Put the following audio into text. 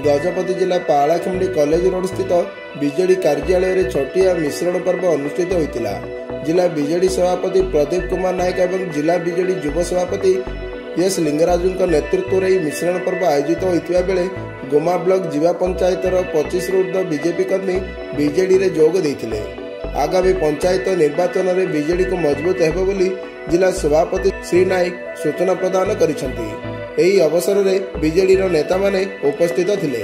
ଗଜପତି ଜିଲ୍ଲା Paralakhemundi college road ସ୍ଥିତ BJD କାର୍ଯ୍ୟାଳୟରେ ଛୋଟିଆ ମିଶ୍ରଣ ପର୍ବ ଅନୁଷ୍ଠିତ ହୋଇଥିଲା। ଜିଲ୍ଲା ବିଜେଡି ସଭାପତି ପ୍ରଦୀପ କୁମାର ନାୟକ ଏବଂ ଜିଲ୍ଲା ବିଜେଡି ଯୁବ ସଭାପତି ଏସ୍ ଲିଙ୍ଗରାଜୁଙ୍କ ନେତୃତ୍ୱରେ ଏହି ମିଶ୍ରଣ ପର୍ବ ଆୟୋଜିତ ହୋଇଥିବା ବେଳେ ଗୋମା ବ୍ଲକ ଜିବା ପଞ୍ଚାୟତର ପଚିଶରୁ ଉର୍ଦ୍ଧ୍ୱ ବିଜେପି କର୍ମୀ ବିଜେଡିରେ ଯୋଗ ଦେଇଥିଲେ। ଆଗାମୀ ପଞ୍ଚାୟତ ନିର୍ବାଚନରେ ବିଜେଡିକୁ ମଜବୁତ ହେବ ବୋଲି ଜିଲ୍ଲା ସଭାପତି ଶ୍ରୀ ନାୟକ ସୂଚନା ପ୍ରଦାନ କରିଛନ୍ତି। ଏହି ଅବସରରେ ବିଜେଡିର ନେତାମାନେ ଉପସ୍ଥିତ ଥିଲେ।